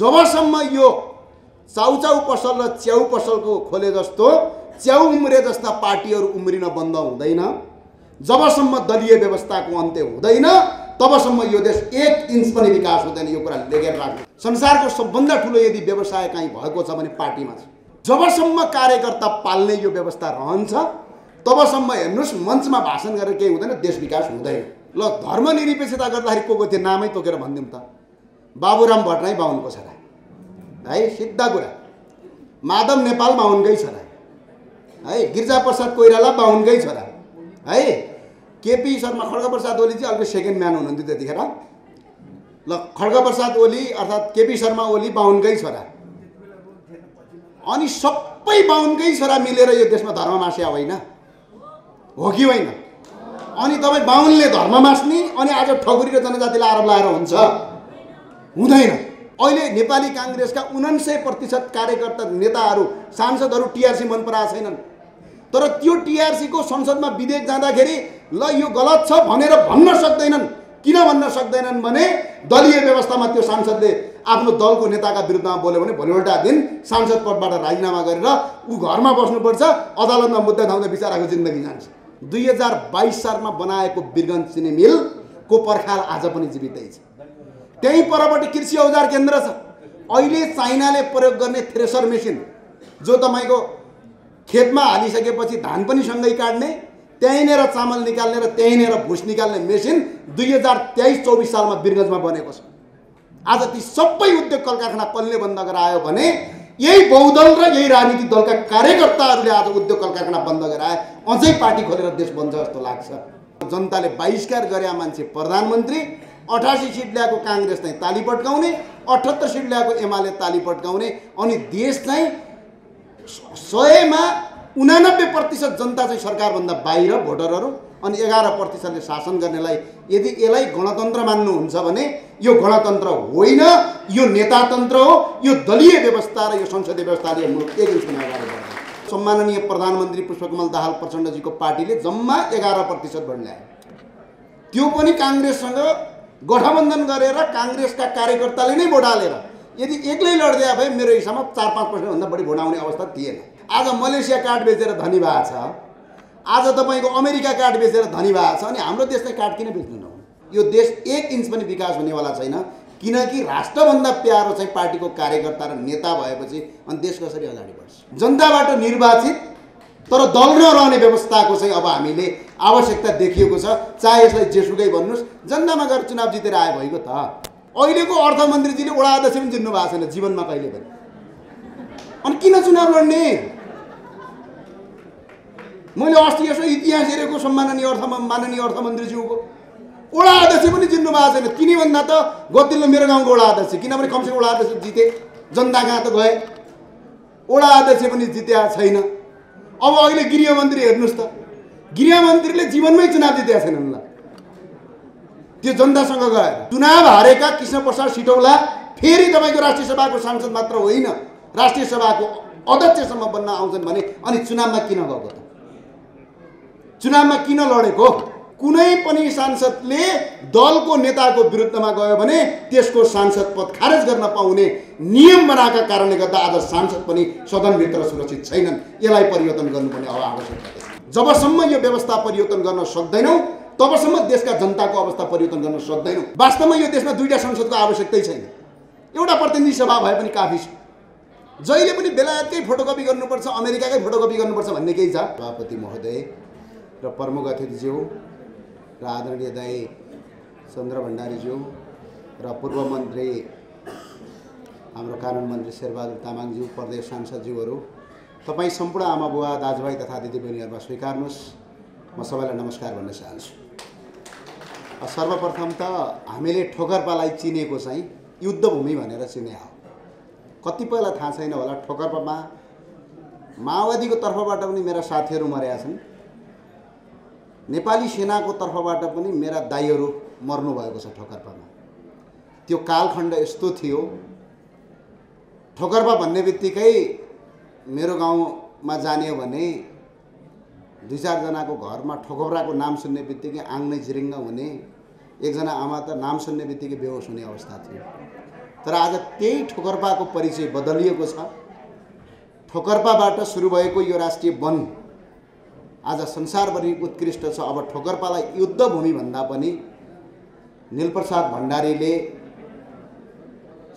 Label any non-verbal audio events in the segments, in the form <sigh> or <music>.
जबसम्म यो चाउचाउ पसल र च्याउ पसलको खोले जस्तो च्याउ उम्रे जस्ता पार्टीहरू उम्रिन बन्द हुँदैन जबसम्म दलीय व्यवस्थाको अन्त्य हुँदैन तबसम्म यो देश एक इन्च पनि विकास हुँदैन यो कुरा लेखेर राख्नु। संसारको सबभन्दा ठुलो यदि व्यवसाय काहीँ भएको छ भने पार्टीमा छ। जबसम्म कार्यकर्ता पाल्ने यो व्यवस्था रहन्छ तबसम्म हेर्नुहोस् मञ्चमा भाषण गरेर केही हुँदैन देश विकास हुँदैन। ल धर्मनिरपेक्षता गर्दाखेरि को को त्यो नामै तोकेर भनिदिउँ त। बाबुराम भट्टराई बाहुनको छोरा। है सिद्धा कुरा माधव नेपाल बाहुनकै छोरा है गिरिजाप्रसाद कोइराला बाहुनकै छोरा है केपी शर्मा खड्गप्रसाद ओली चाहिँ अलिकति सेकेन्ड म्यान हुनुहुन्थ्यो त्यतिखेर। ल खड्गप्रसाद ओली अर्थात् केपी शर्मा ओली बाहुनकै छोरा अनि सबै बाहुनकै छोरा मिलेर यो देशमा धर्म मास्या होइन। हो कि होइन? अनि तपाईँ बाहुनले धर्म मास्ने अनि आज ठकुरी र जनजातिलाई आरोप लगाएर हुन्छ। हुँदैन। अहिले नेपाली काङ्ग्रेसका उनान्सय प्रतिशत कार्यकर्ता नेताहरू सांसदहरू टिआरसी मन पराएको छैनन्। तर त्यो टिआरसीको संसदमा विधेयक जाँदाखेरि ल यो गलत छ भनेर भन्न सक्दैनन्। किन भन्न सक्दैनन् भने दलीय व्यवस्थामा त्यो सांसदले आफ्नो दलको नेताका विरुद्धमा बोल्यो भने भोलिपल्ट दिन सांसद पदबाट राजीनामा गरेर ऊ घरमा बस्नुपर्छ अदालतमा मुद्दा धाउँदा बिचराको जिन्दगी जान्छ। दुई हजार बाइस सालमा बनाएको बिरगन्ज चिनी मिलको पर्खाल आज पनि जीवितै छ। त्यहीँ परपट्टि कृषि औजार केन्द्र छ। अहिले चाइनाले प्रयोग गर्ने थ्रेसर मेसिन जो तपाईँको खेतमा हालिसकेपछि धान पनि सँगै काट्ने त्यहीँनिर चामल निकाल्ने र त्यहीँनिर भुस निकाल्ने मेसिन दुई हजार तेइस चौबिस सालमा बिरगन्जमा बनेको छ। आज ती सबै उद्योग कल कारखाना कसले बन्द गरायो भने यही बहुदल र यही राजनीतिक दलका कार्यकर्ताहरूले आज उद्योग कल कारखाना बन्द गराए। अझै पार्टी खोलेर देश बन्छ जस्तो लाग्छ। जनताले बहिष्कार गरे मान्छे प्रधानमन्त्री अठासी सिट ल्याएको काङ्ग्रेस चाहिँ ताली पड्काउने अठहत्तर सिट ल्याएको एमाले ताली पड्काउने अनि देश चाहिँ सयमा उनानब्बे प्रतिशत जनता चाहिँ सरकारभन्दा बाहिर भोटरहरू अनि एघार प्रतिशतले शासन गर्नेलाई यदि यसलाई गणतन्त्र मान्नुहुन्छ भने यो गणतन्त्र होइन यो नेतातन्त्र हो यो दलीय व्यवस्था र यो संसदीय व्यवस्थाले मुलुक एक इन्च पनि अगाडि बढ्दैन सम्माननीय प्रधानमन्त्री पुष्पकमल दाहाल प्रचण्डजीको पार्टीले जम्मा एघार प्रतिशत भोट ल्यायो। त्यो पनि काङ्ग्रेससँग गठबन्धन गरेर काङ्ग्रेसका कार्यकर्ताले नै भोट हालेर यदि एक्लै लड्दै भए मेरो हिसाबमा चार पाँच पर्सेन्टभन्दा बढी भोट आउने अवस्था थिएन। आज मलेसिया कार्ड बेचेर धनी भएको छ। आज तपाईँको अमेरिका कार्ड बेचेर धनी भएको छ अनि हाम्रो देशलाई कार्ड किन बेच्नु नहुने? यो देश एक इन्च पनि विकास हुनेवाला छैन किनकि राष्ट्रभन्दा प्यारो चाहिँ पार्टीको कार्यकर्ता र नेता भएपछि अनि देश कसरी अगाडि बढ्छ? जनताबाट निर्वाचित तर दल नरहने व्यवस्थाको चाहिँ अब हामीले आवश्यकता देखिएको छ। चाहे यसलाई जेसुकै भन्नुहोस् जनतामा गएर चुनाव जितेर आए भएको त। अहिलेको अर्थमन्त्रीजीले वडा अध्यक्ष पनि जित्नु भएको छैन जीवनमा कहिले पनि। अनि किन चुनाव लड्ने? मैले अस्ति यसो इतिहास हेरेको सम्माननीय अर्थ माननीय अर्थमन्त्रीज्यूको। वडा अध्यक्ष पनि जित्नु भएको छैन। किनभन्दा त गतिलो मेरो गाउँको वडा अध्यक्ष किनभने कमसेकम वडा अध्यक्ष जिते। जनता कहाँ त गए। वडा अध्यक्ष पनि जितेका छैन। अब अहिले गृहमन्त्री हेर्नुहोस् त। गृहमन्त्रीले जीवनमै चुनाव जितेका छैनन् ल। त्यो जनतासँग गएर चुनाव हारेका कृष्ण प्रसाद सिटौला फेरि तपाईँको राष्ट्रिय सभाको सांसद मात्र होइन राष्ट्रिय सभाको अध्यक्षसम्म बन्न आउँछन् भने अनि चुनावमा किन गएको त? चुनावमा किन लडेको? कुनै पनि सांसदले दलको नेताको विरुद्धमा गयो भने त्यसको सांसद पद खारेज गर्न पाउने नियम बनाएका कारणले गर्दा आज सांसद पनि सदनभित्र सुरक्षित छैनन्। यसलाई परिवर्तन गर्नुपर्ने अब आवश्यकता छ। जबसम्म यो व्यवस्था परिवर्तन गर्न सक्दैनौँ तबसम्म देशका जनताको अवस्था परिवर्तन गर्न सक्दैनौँ। वास्तवमा यो देशमा दुईवटा संसदको आवश्यकतै छैन। एउटा प्रतिनिधि सभा भए पनि काफी छ। जहिले पनि बेलायतकै फोटोकपी गर्नुपर्छ अमेरिकाकै फोटोकपी गर्नुपर्छ भन्ने केही छ। सभापति महोदय र प्रमुख अतिथिज्यू र आदरणीय दाई चन्द्र भण्डारीज्यू र पूर्व मन्त्री हाम्रो कानुन मन्त्री शेरबहादुर तामाङज्यू प्रदेश सांसदज्यूहरू तपाईँ सम्पूर्ण आमा बुवा दाजुभाइ तथा दिदीबहिनीहरूमा स्वीकार्नुहोस्। म सबैलाई नमस्कार भन्न चाहन्छु। सर्वप्रथम त हामीले ठोकर्पालाई चिनेको चाहिँ युद्धभूमि भनेर चिने हो। कतिपयलाई थाहा छैन होला ठोकर्पामा माओवादीको तर्फबाट पनि मेरा साथीहरू मरेका छन्। नेपाली सेनाको तर्फबाट पनि मेरा दाईहरू मर्नुभएको छ ठोकर्पामा। त्यो कालखण्ड यस्तो थियो। ठोकर्पा भन्ने बित्तिकै मेरो गाउँमा जाने हो भने दुई चारजनाको घरमा ठोकर्पाको नाम सुन्ने बित्तिकै आङ नै जिरिङ्ग हुने एकजना आमा त नाम सुन्ने बित्तिकै बेहोस हुने अवस्था थियो। तर आज त्यही ठोकर्पाको परिचय बदलिएको छ। ठोकर्पाबाट सुरु भएको यो राष्ट्रिय वन आज संसारभरि उत्कृष्ट छ। अब ठोकर्पालाई युद्धभूमि भन्दा पनि निलप्रसाद भण्डारीले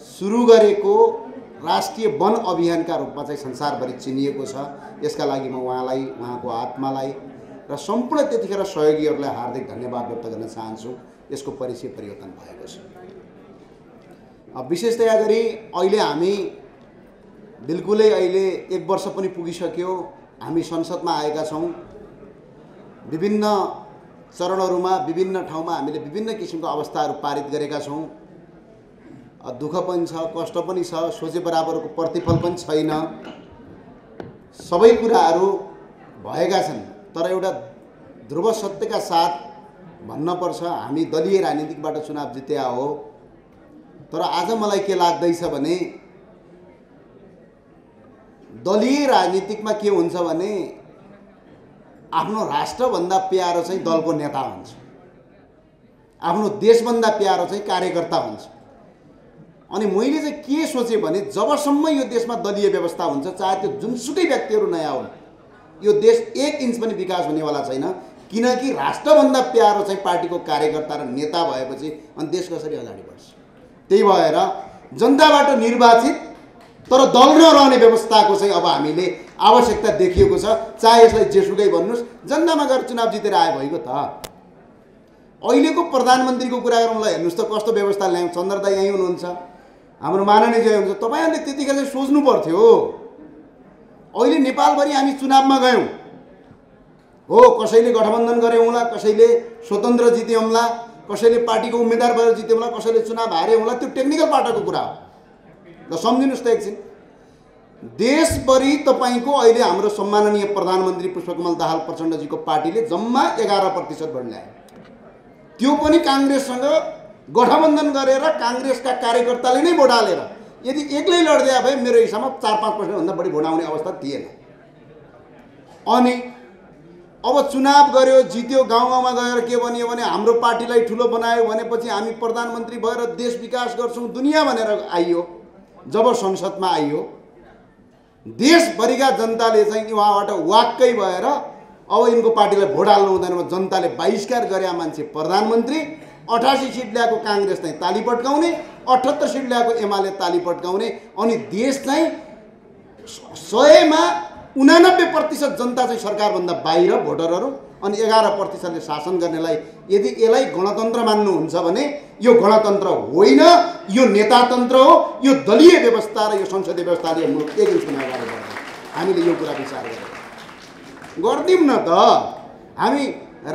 सुरु गरेको राष्ट्रिय वन अभियानका रूपमा चाहिँ संसारभरि चिनिएको छ। यसका लागि म उहाँलाई उहाँको आत्मालाई र सम्पूर्ण त्यतिखेर सहयोगीहरूलाई हार्दिक धन्यवाद व्यक्त गर्न चाहन्छु। यसको परिचय परिवर्तन भएको छ। विशेषतया गरी अहिले हामी बिल्कुलै अहिले एक वर्ष पनि पुगिसक्यो। हामी संसदमा आएका छौँ। विभिन्न चरणहरूमा विभिन्न ठाउँमा हामीले विभिन्न किसिमको अवस्थाहरू पारित गरेका छौँ। दुःख पनि छ कष्ट पनि छ सोचे बराबरको प्रतिफल पनि छैन। सबै कुराहरू भएका छन् तर एउटा ध्रुव सत्यका साथ भन्नपर्छ हामी दलीय राजनीतिकबाट चुनाव जित्या हो। तर आज मलाई के लाग्दैछ भने दलीय राजनीतिकमा के हुन्छ भने आफ्नो राष्ट्रभन्दा प्यारो चाहिँ दलको नेता हुन्छ। आफ्नो देशभन्दा प्यारो चाहिँ कार्यकर्ता हुन्छ। अनि मैले चाहिँ के सोचेँ भने जबसम्म यो देशमा दलीय व्यवस्था हुन्छ चाहे त्यो जुनसुकै व्यक्तिहरू नयाँ हुन् यो देश एक इन्च पनि विकास हुनेवाला छैन किनकि राष्ट्रभन्दा प्यारो चाहिँ पार्टीको कार्यकर्ता र नेता भएपछि अनि देश कसरी अगाडि बढ्छ। त्यही भएर जनताबाट निर्वाचित तर दल नरहने व्यवस्थाको चाहिँ अब हामीले आवश्यकता देखिएको छ। चाहे यसलाई जेसुकै भन्नुहोस् जनतामा गएर चुनाव जितेर आयो भइगयो त। अहिलेको प्रधानमन्त्रीको कुरा गरौँला हेर्नुहोस् त कस्तो व्यवस्था ल्यायौँ। चन्द्रदा यहीँ हुनुहुन्छ। हाम्रो माननीय हुनुहुन्छ। तपाईँहरूले त्यतिखेर चाहिँ सोच्नु पर्थ्यो। अहिले नेपालभरि हामी चुनावमा गयौँ। हो कसैले गठबन्धन गऱ्यौँला कसैले स्वतन्त्र जित्यौँला कसैले पार्टीको उम्मेदवार भएर जित्यौँला कसैले चुनाव हारे होला त्यो टेक्निकल पार्टको कुरा हो। ल सम्झिनुहोस् त एकछिन। देशभरि तपाईँको अहिले हाम्रो सम्माननीय प्रधानमन्त्री पुष्पकमल दाहाल प्रचण्डजीको पार्टीले जम्मा एघार प्रतिशत भोट ल्यायो। त्यो पनि काङ्ग्रेससँग गठबन्धन गरेर काङ्ग्रेसका कार्यकर्ताले नै भोट हालेर यदि एक्लै लड्दै भए मेरो हिसाबमा चार पाँच पर्सेन्टभन्दा बढी भोट आउने अवस्था थिएन। अनि अब चुनाव गऱ्यो जित्यो गाउँ गाउँमा गएर के भन्यो भने हाम्रो पार्टीलाई ठुलो बनायो भनेपछि हामी प्रधानमन्त्री भएर देश विकास गर्छौँ दुनियाँ भनेर आइयो। जब संसदमा आइयो देशभरिका जनताले चाहिँ उहाँबाट वाक्कै भएर अब यिनको पार्टीलाई भोट हाल्नु हुँदैन जनताले बहिष्कार गरे मान्छे प्रधानमन्त्री अठासी सिट ल्याएको काङ्ग्रेस चाहिँ ताली पट्काउने अठहत्तर सिट ल्याएको एमाले ताली पट्काउने अनि देश चाहिँ सयमा उनानब्बे प्रतिशत जनता चाहिँ सरकारभन्दा बाहिर भोटरहरू अनि एघार प्रतिशतले शासन गर्नेलाई यदि यसलाई गणतन्त्र मान्नुहुन्छ भने यो गणतन्त्र होइन यो नेतातन्त्र हो यो दलीय व्यवस्था र यो संसदीय व्यवस्थाले मुलुक एक अगाडि हामीले यो कुरा विचार गरेर गरिदिउँ न त। हामी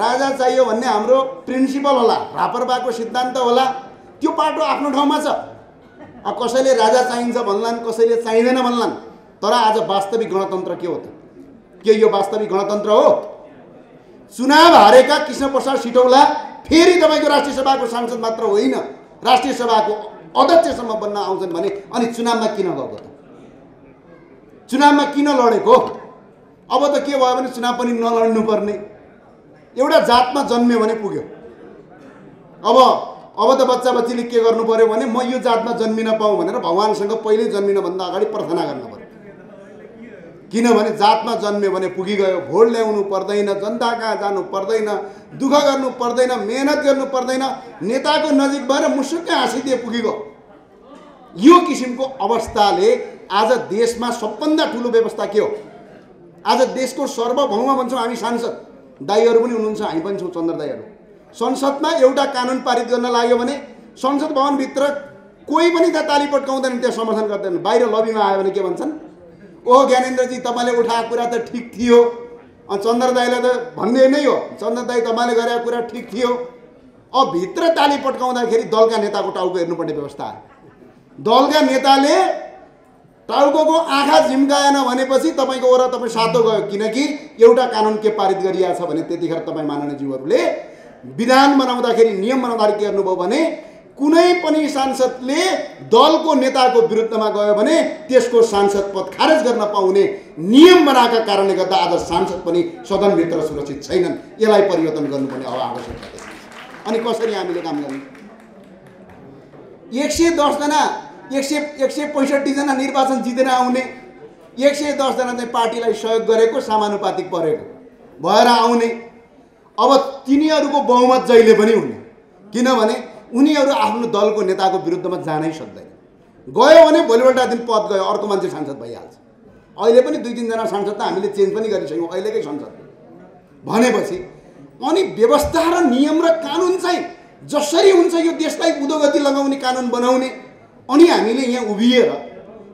राजा चाहियो भन्ने हाम्रो प्रिन्सिपल होला रापरबाको सिद्धान्त होला त्यो पाटो आफ्नो ठाउँमा छ। कसैले राजा चाहिन्छ भन्लान् कसैले चाहिँदैन भन्लान् तर आज वास्तविक गणतन्त्र के हो त? के यो वास्तविक गणतन्त्र हो? चुनाव हारेका कृष्ण प्रसाद सिटौला फेरि तपाईँको राष्ट्रिय सभाको सांसद मात्र होइन राष्ट्रिय सभाको अध्यक्षसम्म बन्न आउँछन् भने अनि चुनावमा किन गएको त? चुनावमा किन लडेको? अब त के भयो भने चुनाव पनि नलड्नु पर्ने एउटा जातमा जन्म्यो भने पुग्यो। अब अब त बच्चा बच्चीले के गर्नु पर्यो भने म यो जातमा जन्मिन पाऊँ भनेर भगवान्सँग पहिल्यै जन्मिनभन्दा अगाडि प्रार्थना गर्नु पर्यो। किनभने जातमा जन्म्यो भने पुगिगयो भोट ल्याउनु पर्दैन जनता कहाँ जानु पर्दैन दुःख गर्नु पर्दैन मेहनत गर्नु पर्दैन नेताको नजिक भएर मुसुक्कै हाँसिदिए पुगिगयो। यो किसिमको अवस्थाले आज देशमा सबभन्दा ठुलो व्यवस्था के हो? आज देशको सर्वभौम भन्छौँ हामी सांसद। दाईहरू पनि हुनुहुन्छ हामी पनि छौँ चन्द्र दाईहरू। संसदमा एउटा कानुन पारित गर्न लाग्यो भने संसद भवनभित्र कोही पनि त्यहाँ ताली पट्काउँदैन त्यहाँ समर्थन गर्दैन। बाहिर लबीमा आयो भने के भन्छन्? ओ ज्ञानेन्द्रजी तपाईँले उठाएको कुरा त ठिक थियो। चन्द्र दाईलाई त भन्ने नै हो। चन्द्र दाई तपाईँले गरेको कुरा ठिक थियो। अब भित्र ताली पट्काउँदाखेरि दलका नेताको टाउको हेर्नुपर्ने व्यवस्था। दलका नेताले टाउको आँखा झिम्काएन भनेपछि तपाईँको ओरा तपाईँ सातो गयो। किनकि एउटा कानुन के पारित गरिएको छ भने त्यतिखेर तपाईँ माननीयज्यूहरूले विधान बनाउँदाखेरि नियम बनाउँदाखेरि के गर्नुभयो भने कुनै पनि सांसदले दलको नेताको विरुद्धमा गयो भने त्यसको सांसद पद खारेज गर्न पाउने नियम बनाएका कारणले गर्दा आज सांसद पनि सदनभित्र सुरक्षित छैनन्। यसलाई परिवर्तन गर्नुपर्ने अब आवश्यकता देखिन्छ अनि कसरी हामीले काम गर्ने? एक सय दसजना एक सय एक सय पैँसठीजना निर्वाचन जितेर आउने एक सय दसजना चाहिँ पार्टीलाई सहयोग गरेको समानुपातिक परेको भएर आउने। अब तिनीहरूको बहुमत जहिले पनि हुने। किनभने उनीहरू आफ्नो दलको नेताको विरुद्धमा जानै सक्दैन। गयो भने भोलिपल्ट दिन पद गयो अर्को मान्छे सांसद भइहाल्छ। अहिले पनि दुई तिनजना सांसद त हामीले चेन्ज पनि गरिसक्यौँ अहिलेकै संसद। भनेपछि अनि व्यवस्था र नियम र कानुन चाहिँ जसरी हुन्छ यो देशलाई उदोगति लगाउने कानुन बनाउने अनि हामीले यहाँ उभिएर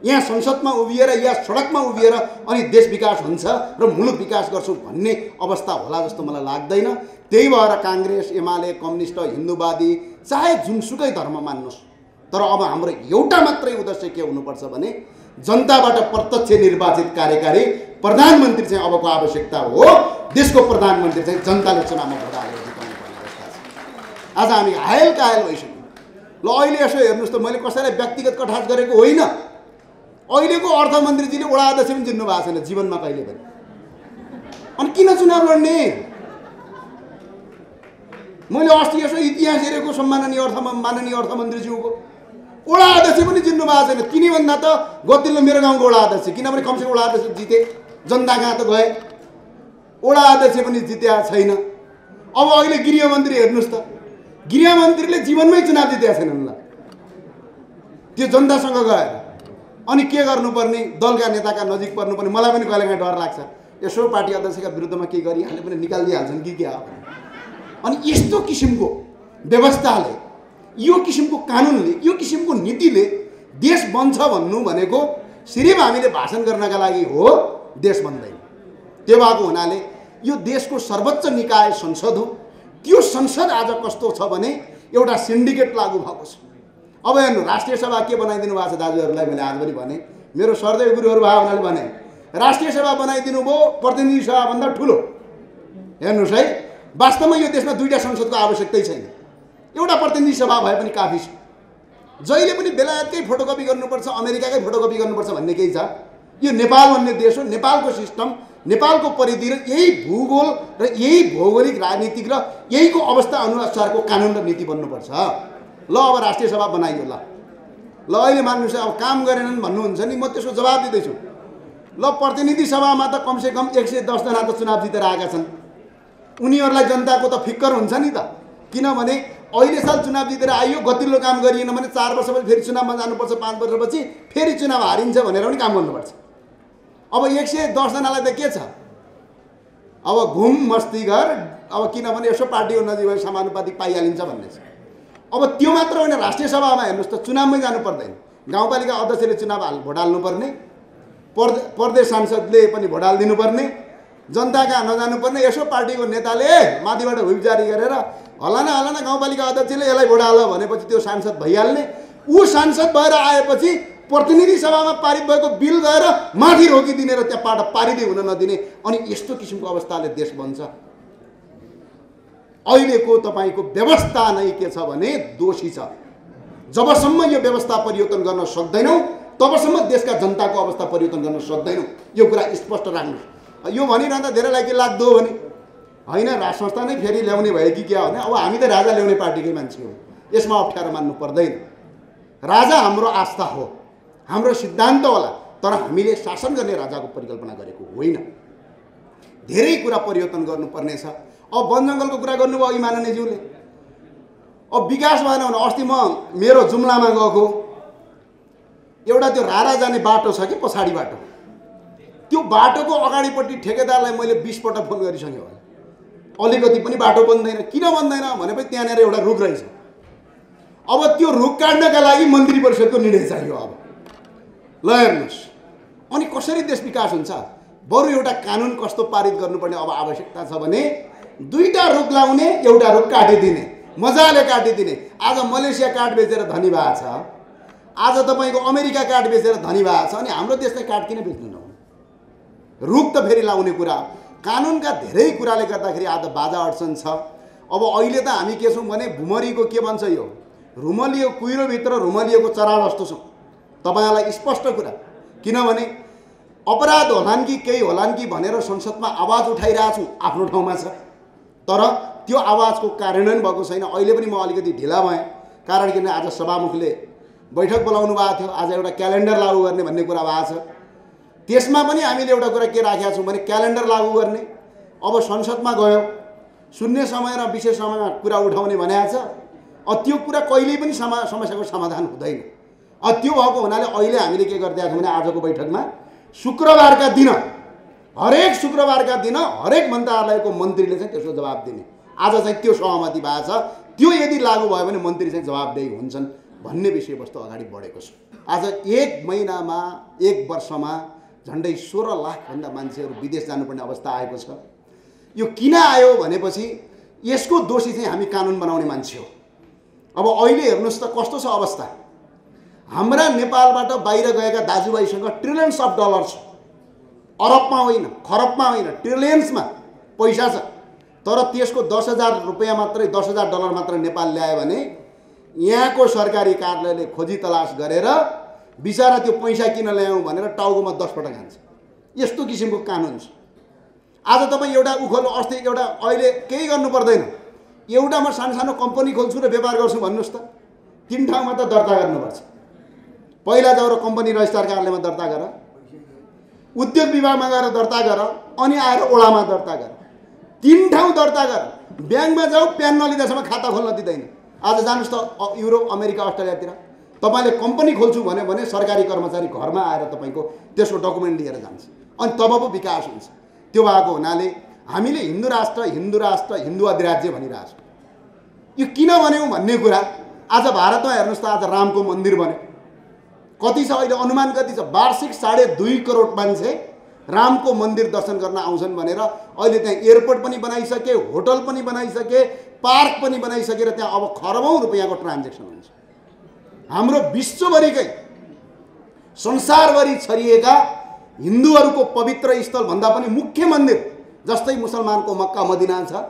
यहाँ संसदमा उभिएर या सडकमा उभिएर अनि देश विकास हुन्छ र मुलुक विकास गर्छौँ भन्ने अवस्था होला जस्तो मलाई लाग्दैन। त्यही भएर काङ्ग्रेस एमाले कम्युनिस्ट हिन्दूवादी चाहे जुनसुकै धर्म मान्नुहोस् तर अब हाम्रो एउटा मात्रै उद्देश्य के हुनुपर्छ भने जनताबाट प्रत्यक्ष निर्वाचित कार्यकारी प्रधानमन्त्री चाहिँ अबको आवश्यकता हो। देशको प्रधानमन्त्री चाहिँ जनताले चुनावमा भोट जिताउनु पर्ने अवस्था छ। आज हामी हायल कायल भइसक्यौँ। ल अहिले यसो हेर्नुहोस् त मैले कसैलाई व्यक्तिगत कठास गरेको होइन। अहिलेको अर्थमन्त्रीजीले वडा अध्यक्ष पनि जित्नु भएको छैन जीवनमा कहिले पनि। अनि किन चुनाव लड्ने? मैले अस्ति यसो इतिहास हेरेको सम्माननीय अर्थ माननीय अर्थमन्त्रीज्यूको। वडा अध्यक्ष पनि जित्नु भएको छैन। तिनीभन्दा त गतिलो मेरो गाउँको वडा अध्यक्ष किनभने कमसेकम वडा अध्यक्ष जिते जनता कहाँ त गए। वडा अध्यक्ष पनि जित्या छैन। अब अहिले गृहमन्त्री हेर्नुहोस् त। गृहमन्त्रीले जीवनमै चुनाव जितेका छैनन् ल। त्यो जनतासँग गएर। अनि के गर्नुपर्ने? दलका नेताका नजिक पर्नुपर्ने। मलाई पनि कहिलेकाहीँ डर लाग्छ। यसो पार्टी अध्यक्षका विरुद्धमा के गरिहाल्यो भने निकालिदिइहाल्छन् कि क्या अनि यस्तो किसिमको व्यवस्थाले यो किसिमको कानुनले यो किसिमको नीतिले देश बन्छ भन्नु भनेको सिर्फ हामीले भाषण गर्नका लागि हो देश बन्दैन। त्यो भएको हुनाले यो देशको सर्वोच्च निकाय संसद हो। त्यो संसद आज कस्तो छ भने एउटा सिन्डिकेट लागू भएको छ। अब हेर्नु राष्ट्रिय सभा के बनाइदिनु भएको छ दाजुहरूलाई मैले आज पनि भने। मेरो सरदेव गुरुहरू भए हुनाले भने राष्ट्रिय सभा बनाइदिनु भयो प्रतिनिधि सभाभन्दा ठुलो। हेर्नुहोस् है वास्तवमा यो देशमा दुईवटा संसदको आवश्यकतै छैन। एउटा प्रतिनिधि सभा भए पनि काफी छ। जहिले पनि बेलायतकै फोटोकपी गर्नुपर्छ अमेरिकाकै फोटोकपी गर्नुपर्छ भन्ने केही छ। यो नेपाल भन्ने देश हो नेपालको सिस्टम नेपालको परिधि र यही भूगोल र यही भौगोलिक राजनीतिक र यहीको अवस्था अनुसारको कानुन र नीति बन्नुपर्छ। ल अब राष्ट्रिय सभा बनाइयो ल। ल अहिले मान्नुहोस् अब काम गरेनन् भन्नुहुन्छ नि म त्यसको जवाब दिँदैछु। ल प्रतिनिधि सभामा त कमसेकम एक सय दसजना त चुनाव जितेर आएका छन्। उनीहरूलाई जनताको त फिक्कर हुन्छ नि त। किनभने अहिले साल चुनाव जितेर आइयो गतिलो काम गरिएन भने चार वर्षपछि फेरि चुनावमा जानुपर्छ पाँच वर्षपछि फेरि चुनाव हारिन्छ भनेर पनि काम गर्नुपर्छ। अब एक सय दसजनालाई त के छ? अब घुम मस्ती घर अब किनभने यसो पार्टीको नजिक समानुपातिक पाइहालिन्छ भन्ने छ। अब त्यो मात्र होइन राष्ट्रिय सभामा हेर्नुहोस् त चुनावमै जानु पर्दैन। गाउँपालिका अध्यक्षले चुनाव हाल भोट हाल्नुपर्ने प्रदे प्रदेश सांसदले पनि भोट हालिदिनु पर्ने जनता कहाँ नजानुपर्ने यसो पार्टीको नेताले माथिबाट हुइप जारी गरेर हलाना हलाना गाउँपालिका अध्यक्षले यसलाई भोट हाल भनेपछि त्यो सांसद भइहाल्ने। ऊ सांसद भएर आएपछि प्रतिनिधि सभामा पारित भएको बिल गएर माथि रोकिदिने र त्यहाँबाट पारितै हुन नदिने। अनि यस्तो किसिमको अवस्थाले देश बन्छ। अहिलेको तपाईँको व्यवस्था नै के छ भने दोषी छ। जबसम्म यो व्यवस्था परिवर्तन गर्न सक्दैनौँ तबसम्म देशका जनताको अवस्था परिवर्तन गर्न सक्दैनौँ। यो कुरा स्पष्ट राख्नुहोस्। यो भनिरहँदा धेरैलाई के लाग्दो भने होइन राज संस्था नै फेरि ल्याउने भयो कि क्या भने अब हामी त राजा ल्याउने पार्टीकै मान्छे हो। यसमा अप्ठ्यारो मान्नु पर्दैन। राजा हाम्रो आस्था हो हाम्रो सिद्धान्त होला तर हामीले शासन गर्ने राजाको परिकल्पना गरेको होइन। धेरै कुरा परिवर्तन गर्नुपर्नेछ अब वन जङ्गलको कुरा गर्नुभयो अघि माननीयज्यूले अब विकास भएन भने अस्ति म मेरो जुम्लामा गएको। एउटा त्यो रारा जाने बाटो छ कि पछाडि बाटो? त्यो बाटोको अगाडिपट्टि ठेकेदारलाई मैले बिसपल्ट फोन गरिसकेँ होला। अलिकति पनि बाटो बन्दैन। किन बन्दैन भनेपछि त्यहाँनिर एउटा रुख रहेछ। अब त्यो रुख काट्नका लागि मन्त्री परिषदको निर्णय चाहियो अब। ल हेर्नुहोस्। अनि कसरी देश विकास हुन्छ? बरु एउटा कानुन कस्तो पारित गर्नुपर्ने अब आवश्यकता छ भने दुईवटा रुख लाउने एउटा रुख काटिदिने। मजाले काटिदिने। आज मलेसिया काठ बेचेर धनी भएको छ। आज तपाईँको अमेरिका काठ बेचेर धनी भएको छ अनि हाम्रो देशलाई काठ किन बेच्नु नहुने? रुख त फेरि लाउने कुरा। कानुनका धेरै कुराले गर्दाखेरि आज बाजा अडचन छ। अब अहिले त हामी के छौँ भने भुमरीको के भन्छ यो? रुमलियो कुहिरोभित्र रुमलिएको चरा जस्तो छौँ। तपाईँलाई स्पष्ट कुरा। किनभने अपराध होलान् कि केही होलान् कि भनेर संसदमा आवाज उठाइरहेको छु आफ्नो ठाउँमा छ। तर त्यो आवाजको कार्यान्वयन भएको छैन। अहिले पनि म अलिकति ढिला भएँ। कारण किन आज सभामुखले बैठक बोलाउनु भएको थियो। आज एउटा क्यालेन्डर लागू गर्ने भन्ने कुरा भएको छ। त्यसमा पनि हामीले एउटा कुरा के राखेका छौँ भने क्यालेन्डर लागू गर्ने। अब संसदमा गयो। शून्य समय र विशेष समयमा कुरा उठाउने भनेको छ। त्यो कुरा कहिल्यै पनि समा समस्याको समाधान हुँदैन। त्यो भएको हुनाले अहिले हामीले के गरिदिएका छौँ भने आजको बैठकमा शुक्रबारका दिन हरेक शुक्रबारका दिन हरेक मन्त्रालयको मन्त्रीले चाहिँ त्यसको जवाब दिने। आज चाहिँ त्यो सहमति भएको छ। त्यो यदि लागू भयो भने मन्त्री चाहिँ जवाबदेही हुन्छन् भन्ने विषयवस्तु अगाडि बढेको छ। आज एक महिनामा एक वर्षमा झन्डै सोह्र लाखभन्दा मान्छेहरू विदेश जानुपर्ने अवस्था आएको छ। यो किन आयो भनेपछि यसको दोषी चाहिँ हामी कानुन बनाउने मान्छे हो। अब अहिले हेर्नुहोस् त कस्तो छ अवस्था। हाम्रा नेपालबाट बाहिर गएका दाजुभाइसँग ट्रिलियन्स अफ डलर छ अरबमा होइन खरबमा होइन ट्रिलियन्समा पैसा छ। तर त्यसको दस हजार रुपियाँ मात्रै दस हजार डलर मात्र नेपाल ल्यायो भने यहाँको सरकारी कार्यालयले खोजी तलास गरेर बिचरा त्यो पैसा किन ल्यायौँ भनेर टाउकोमा दसपल्ट खान्छ यस्तो किसिमको कानुन छ। आज तपाईँ एउटा उखोलो अस्ति एउटा अहिले केही गर्नु पर्दैन। एउटा म सानो सानो कम्पनी खोल्छु र व्यापार गर्छु भन्नुहोस् त। तिन ठाउँमा त दर्ता गर्नुपर्छ। पहिला जाऊ कम्पनी रजिस्ट्रार कार्यालयमा दर्ता गर। उद्योग विभागमा गएर दर्ता गर अनि आएर ओडामा दर्ता गर। तिन ठाउँ दर्ता गर। ब्याङ्कमा जाऊ प्यान नलिँदासम्म खाता खोल्न दिँदैन। आज जानुहोस् त युरोप अमेरिका अस्ट्रेलियातिर। तपाईँले कम्पनी खोल्छु भन्यो भने सरकारी कर्मचारी घरमा आएर तपाईँको त्यसको डकुमेन्ट लिएर जान्छ। अनि तब पो विकास हुन्छ। त्यो भएको हुनाले हामीले हिन्दू राष्ट्र हिन्दू राष्ट्र हिन्दू अधिराज्य भनिरहेको छौँ यो किन भन्यौँ भन्ने कुरा आज भारतमा हेर्नुहोस् त आज रामको मन्दिर बन्यो। कति छ अहिले? अनुमान कति छ? वार्षिक साढे दुई करोड मान्छे रामको मन्दिर दर्शन गर्न आउँछन् भनेर अहिले त्यहाँ एयरपोर्ट पनि बनाइसके होटल पनि बनाइसके पार्क पनि बनाइसकेर त्यहाँ अब खरबौँ रुपियाँको ट्रान्जेक्सन हुन्छ। हाम्रो विश्वभरिकै संसारभरि छरिएका हिन्दूहरूको पवित्र स्थलभन्दा पनि मुख्य मन्दिर जस्तै मुसलमानको मक्का मदिना छ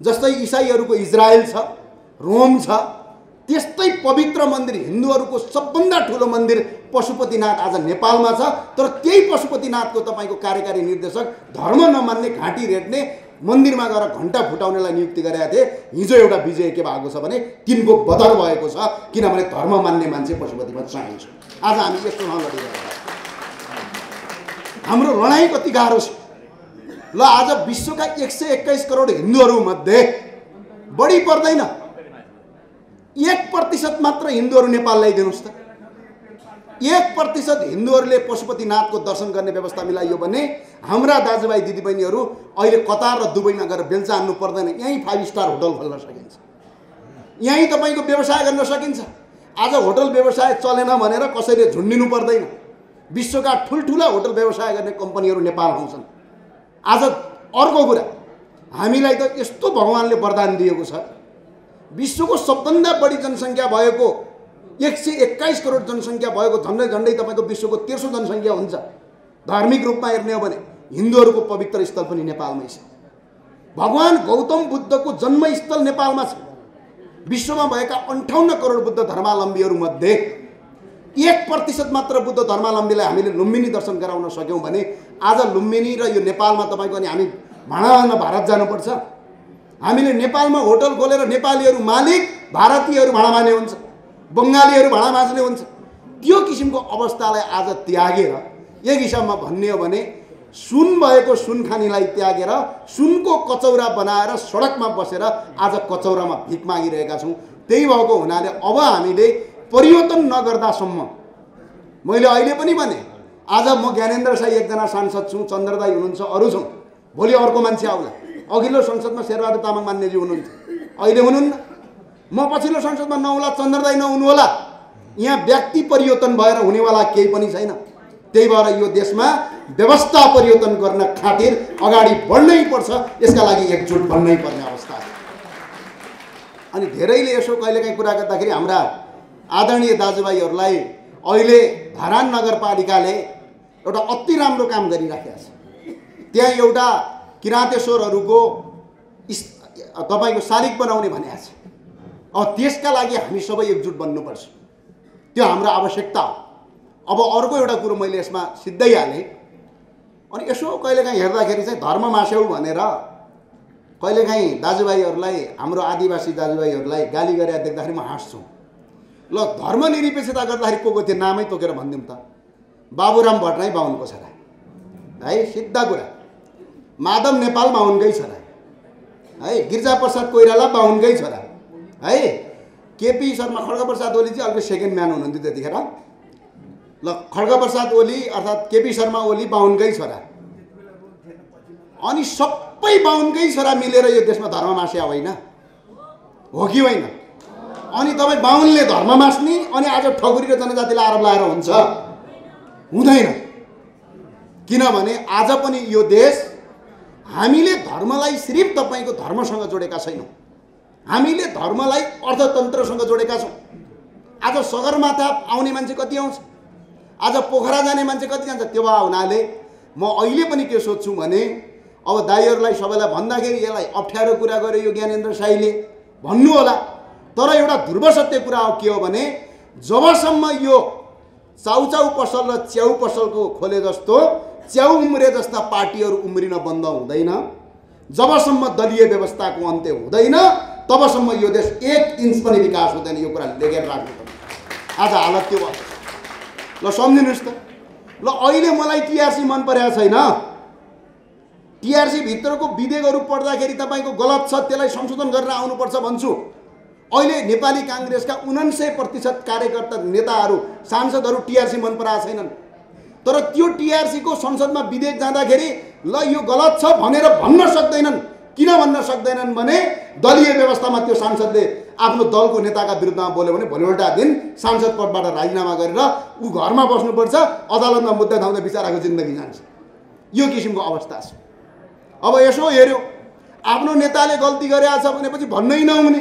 जस्तै इसाईहरूको इजरायल छ रोम छ त्यस्तै पवित्र मन्दिर हिन्दूहरूको सबभन्दा ठुलो मन्दिर पशुपतिनाथ आज नेपालमा छ। तर त्यही पशुपतिनाथको तपाईँको कार्यकारी निर्देशक धर्म नमान्ने घाँटी रेट्ने मन्दिरमा गएर घन्टा फुटाउनेलाई नियुक्ति गरेका थिए। हिजो एउटा विजय के भएको छ भने तिनको बदर भएको छ किनभने धर्म मान्ने मान्छे पशुपतिमा चाहिन्छ। आज हामी यस्तो। हाम्रो लडाइँ कति गाह्रो छ। ल आज विश्वका एक सय एक्काइस करोड हिन्दूहरूमध्ये बढी पर्दैन। एक प्रतिशत मात्र हिन्दूहरू नेपाल ल्याइदिनुहोस् त। एक प्रतिशत हिन्दूहरूले पशुपतिनाथको दर्शन गर्ने व्यवस्था मिलाइयो भने हाम्रा दाजुभाइ दिदीबहिनीहरू अहिले कतार र दुबईमा गएर बेल्चा हान्नु पर्दैन। यहीँ फाइभ स्टार होटल खोल्न सकिन्छ। यहीँ तपाईँको व्यवसाय गर्न सकिन्छ। आज होटल व्यवसाय चलेन भनेर कसैले झुन्डिनु पर्दैन। विश्वका ठुल्ठुला होटल व्यवसाय गर्ने कम्पनीहरू नेपाल आउँछन् आज अर्को कुरा हामीलाई त यस्तो भगवान्ले वरदान दिएको छ। विश्वको सबभन्दा बढी जनसङ्ख्या भएको एक सय एक्काइस करोड जनसङ्ख्या भएको झन्डै झन्डै तपाईँको विश्वको तेर्सो जनसङ्ख्या हुन्छ। धार्मिक रूपमा हेर्ने हो भने हिन्दूहरूको पवित्र स्थल पनि नेपालमै छ। भगवान् गौतम बुद्धको जन्मस्थल नेपालमा छ। विश्वमा भएका अन्ठाउन्न करोड बुद्ध धर्मावलम्बीहरूमध्ये एक प्रतिशत मात्र बुद्ध धर्मावलम्बीलाई हामीले लुम्बिनी दर्शन गराउन सक्यौँ भने आज लुम्बिनी र यो नेपालमा तपाईँको अनि हामी भाँडा माग्न भारत जानुपर्छ। हामीले नेपालमा होटल खोलेर नेपालीहरू मालिक भारतीयहरू भाँडा मान्ने हुन्छ बङ्गालीहरू भाँडा माझ्ने हुन्छ। त्यो किसिमको अवस्थालाई आज त्यागेर एक हिसाबमा भन्ने हो भने सुन भएको सुन खानीलाई त्यागेर सुनको कचौरा बनाएर सडकमा बसेर आज कचौरामा भिख मागिरहेका छौँ। त्यही भएको हुनाले अब हामीले परिवर्तन नगर्दासम्म मैले अहिले पनि भने आज म ज्ञानेन्द्र साई एकजना सांसद छु चन्द्रदाई हुनुहुन्छ अरू छौँ। भोलि अर्को मान्छे आउला। अघिल्लो संसदमा शेरबहादुर तामाङ मान्यजी हुनुहुन्थ्यो अहिले हुनुहुन्न। म पछिल्लो संसदमा नहुला चन्द्रदाई नहुनु होला यहाँ व्यक्ति परिवर्तन भएर हुनेवाला केही पनि छैन। त्यही भएर यो देशमा व्यवस्था परिवर्तन गर्न खातिर अगाडि बढ्नै पर्छ यसका लागि एकजुट बन्नै पर्ने अवस्था अनि धेरैले यसो कहिलेकाहीँ कुरा गर्दाखेरि हाम्रा आदरणीय दाजुभाइहरूलाई अहिले धरान नगरपालिकाले एउटा अति राम्रो काम गरिराखेको छ त्यहाँ एउटा किराँतेश्वरहरूको तपाईँको शालिग बनाउने भनेको छ। अब त्यसका लागि हामी सबै एकजुट बन्नुपर्छ। त्यो हाम्रो आवश्यकता हो। अब अर्को एउटा कुरो मैले यसमा सिद्धैहालेँ। अनि यसो कहिलेकाहीँ हेर्दाखेरि चाहिँ धर्म मास्यौ भनेर कहिलेकाहीँ दाजुभाइहरूलाई हाम्रो आदिवासी दाजुभाइहरूलाई गाली गरेर देख्दाखेरि म हाँस्छु। ल धर्मनिरपेक्षता गर्दाखेरि को को थियो नामै तोकेर भनिदिउँ त। बाबुराम भट्टराई बाहुनको छोरा। है सिधा कुरा। माधव नेपाल बाहुनकै छोरा है गिरिजाप्रसाद कोइराला बाहुनकै छोरा है केपी शर्मा खड्गप्रसाद ओली चाहिँ अलिकति सेकेन्ड म्यान हुनुहुन्थ्यो त्यतिखेर। ल खड्गप्रसाद ओली अर्थात् केपी शर्मा ओली बाहुनकै छोरा अनि सबै बाहुनकै छोरा मिलेर यो देशमा धर्म मास्या होइन। हो कि होइन? अनि तपाईँ बाहुनले धर्म मास्ने अनि आज ठकुरी र जनजातिलाई आरोप लगाएर हुन्छ। हुँदैन। किनभने आज पनि यो देश हामीले धर्मलाई सिर्फ तपाईँको धर्मसँग जोडेका छैनौँ। हामीले धर्मलाई अर्थतन्त्रसँग जोडेका छौँ। आज सगरमाथा आउने मान्छे कति आउँछ? आज पोखरा जाने मान्छे कति जान्छ? त्यो भए हुनाले म अहिले पनि के सोध्छु भने अब दाईहरूलाई सबैलाई भन्दाखेरि यसलाई अप्ठ्यारो कुरा गर्यो यो ज्ञानेन्द्र साईले। भन्नु होला। तर एउटा ध्रुव सत्य कुरा हो के हो भने जबसम्म यो चाउचाउ पसल र च्याउ पसलको खोले जस्तो च्याउ उम्रे जस्ता पार्टीहरू उम्रिन बन्द हुँदैन जबसम्म दलीय व्यवस्थाको अन्त्य हुँदैन तबसम्म यो देश एक इन्च पनि विकास हुँदैन यो कुरा लेखेर राख्नु पर्छ। आज हालत त्यो भयो? ल सम्झिनुहोस् त। ल अहिले मलाई टिआरसी मन परेको छैन। टिआरसी भित्रको विधेयकहरू पढ्दाखेरि तपाईँको गलत छ त्यसलाई संशोधन गरेर आउनुपर्छ भन्छु। अहिले नेपाली काङ्ग्रेसका उनान्सय प्रतिशत कार्यकर्ता नेताहरू सांसदहरू टिआरसी मन पराएको छैनन्। तर त्यो टिआरसीको संसदमा विधेयक जाँदाखेरि ल यो गलत छ भनेर भन्न सक्दैनन्। किन भन्न सक्दैनन् भने दलीय व्यवस्थामा त्यो सांसदले आफ्नो दलको नेताका विरुद्धमा बोल्यो भने भोलिपल्ट दिन सांसद पदबाट राजीनामा गरेर ऊ घरमा बस्नुपर्छ अदालतमा मुद्दा धाउँदा बिचराको जिन्दगी जान्छ। यो किसिमको अवस्था छ। अब यसो हेऱ्यो। आफ्नो नेताले गल्ती गरेछ भनेपछि भन्नै नहुने।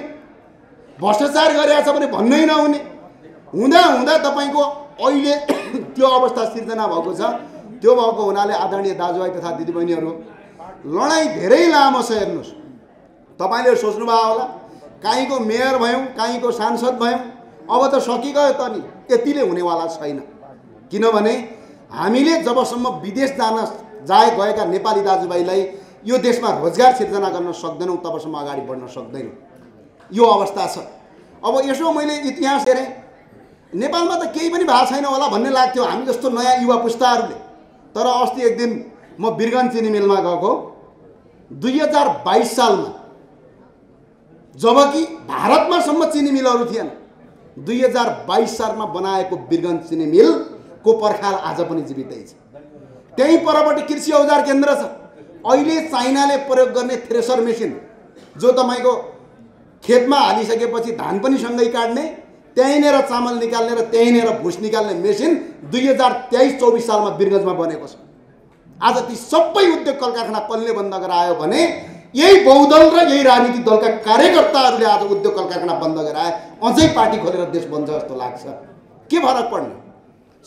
भ्रष्टाचार गरेछ भने भन्नै नहुने। हुँदा हुँदा तपाईँको अहिले <coughs> त्यो अवस्था सिर्जना भएको छ। त्यो भएको हुनाले आदरणीय दाजुभाइ तथा दिदीबहिनीहरू लडाइँ धेरै लामो छ हेर्नुहोस्। तपाईँले सोच्नुभयो होला काहीँको मेयर भयौँ काहीँको सांसद भयौँ। अब त सकिगयो त नि यतिले हुनेवाला छैन। किनभने हामीले जबसम्म विदेश जान जाए गएका नेपाली दाजुभाइलाई यो देशमा रोजगार सिर्जना गर्न सक्दैनौँ तबसम्म अगाडि बढ्न सक्दैनौँ। यो अवस्था छ। अब यसो मैले इतिहास हेरेँ नेपालमा त केही पनि भएको छैन होला भन्ने लाग्थ्यो। हामी जस्तो नयाँ युवा पुस्ताहरूले। तर अस्ति एक दिन म बिरगन चिनी मिलमा गएको। दुई हजार बाइस सालमा जबकि भारतमासम्म चिनी मिलहरू थिएन। दुई हजार बाइस सालमा बनाएको बिरगन चिनी मिलको पर्खाल आज पनि जीवितै छ त्यहीँ परपट्टि कृषि औजार केन्द्र छ। अहिले चाइनाले प्रयोग गर्ने थ्रेसर मेसिन जो तपाईँको खेतमा हालिसकेपछि धान पनि सँगै काट्ने त्यहीँनिर चामल निकाल्ने र त्यहीँनिर भुस निकाल्ने मेसिन दुई हजार तेइस चौबिस सालमा बिरगन्जमा बनेको छ। आज ती सबै उद्योग कल कारखाना कसले बन्द गरायो भने यही बहुदल र यही राजनीतिक दलका कार्यकर्ताहरूले आज उद्योग कल कारखाना बन्द गराए अझै पार्टी खोलेर देश बन्छ जस्तो लाग्छ। के फरक पर्ने?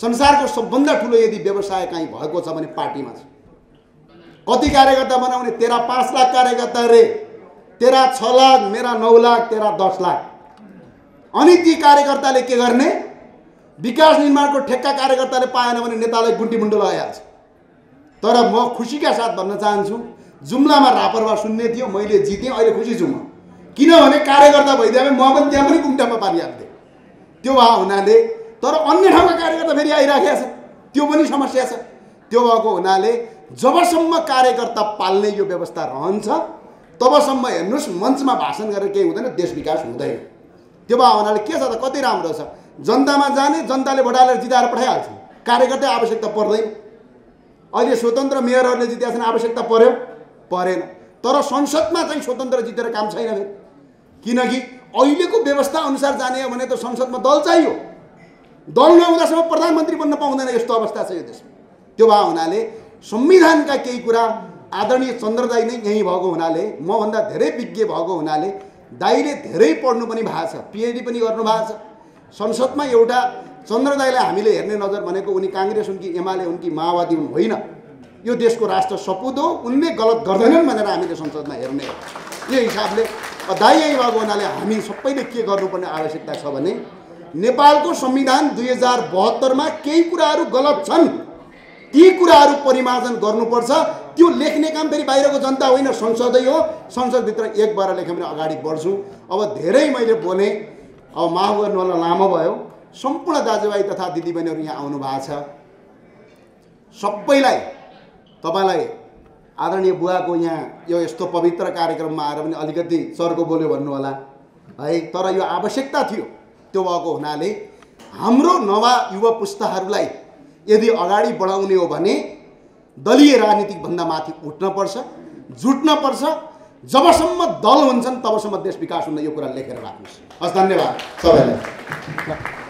संसारको सबभन्दा ठुलो यदि व्यवसाय काहीँ भएको छ भने पार्टीमा छ। कति कार्यकर्ता बनाउने? तेरा पाँच लाख कार्यकर्ता रे। तेरा छ लाख मेरा नौ लाख तेरा दस लाख। अनि ती कार्यकर्ताले के गर्ने? विकास निर्माणको ठेक्का कार्यकर्ताले पाएन भने नेतालाई गुन्टी मुन्टो लगाइहाल्छ तर म खुसीका साथ भन्न चाहन्छु जुम्लामा रापरवा सुन्ने थियो मैले जितेँ अहिले खुसी छु म। किनभने कार्यकर्ता भइदियो भने म पनि त्यहाँ पनि कुम्टामा पारिहाल्थेँ। त्यो भए हुनाले तर अन्य ठाउँका कार्यकर्ता फेरि आइराखेका छ त्यो पनि समस्या छ। त्यो भएको हुनाले जबसम्म कार्यकर्ता पाल्ने यो व्यवस्था रहन्छ तबसम्म हेर्नुहोस् मञ्चमा भाषण गरेर केही हुँदैन देश विकास हुँदैन। त्यो भए हुनाले के छ त? कति राम्रो छ। जनतामा जाने जनताले भोट हालेर जिताएर पठाइहाल्छ। कार्यकर्ता आवश्यकता पर्दैन। अहिले स्वतन्त्र मेयरहरूले जितेका छन् आवश्यकता पर्यो? परेन। तर संसदमा चाहिँ स्वतन्त्र जितेर काम छैन फेरि। किनकि अहिलेको व्यवस्था अनुसार जाने हो भने त संसदमा दल चाहियो। दल नहुँदासम्म प्रधानमन्त्री बन्न पाउँदैन यस्तो अवस्था छ यो देशमा। त्यो भए हुनाले संविधानका केही कुरा आदरणीय चन्द्रदाई नै यहीँ भएको हुनाले मभन्दा धेरै विज्ञ भएको हुनाले दाईले धेरै पढ्नु पनि भएको छ पिएचडी पनि गर्नु भएको छ। संसदमा एउटा चन्द्रदाईलाई हामीले हेर्ने नजर भनेको उनी काङ्ग्रेस उनकी एमाले उनकी माओवादी हुन् होइन। यो देशको राष्ट्र सपुत हो उनले गलत गर्दैनन् भनेर हामीले संसदमा हेर्ने हो। यो हिसाबले दाई यहीँ भएको हुनाले हामी सबैले के गर्नुपर्ने आवश्यकता छ भने नेपालको संविधान दुई हजार बहत्तरमा केही कुराहरू गलत छन्। ती कुराहरू परिमार्जन गर्नुपर्छ। त्यो लेख्ने काम फेरि बाहिरको जनता होइन संसदै हो। संसदभित्र एक बार लेख्यो भने अगाडि बढ्छु। अब धेरै मैले बोलेँ। अब माफ गर्नु होला लामो भयो। सम्पूर्ण दाजुभाइ तथा दिदीबहिनीहरू यहाँ आउनु भएको छ। सबैलाई तपाईँलाई आदरणीय बुवाको यहाँ यो यस्तो पवित्र कार्यक्रममा आएर पनि अलिकति चर्को बोल्यो भन्नु होला। है तर यो आवश्यकता थियो त्यो भएको हुनाले हाम्रो नवा युवा पुस्ताहरूलाई यदि अगाडि बढाउने हो भने दलीय राजनीतिभन्दा माथि उठ्नपर्छ जुट्नपर्छ जबसम्म दल हुन्छन् तबसम्म देश विकास हुन्न यो कुरा लेखेर राख्नुहोस्। हस् धन्यवाद। सबैलाई।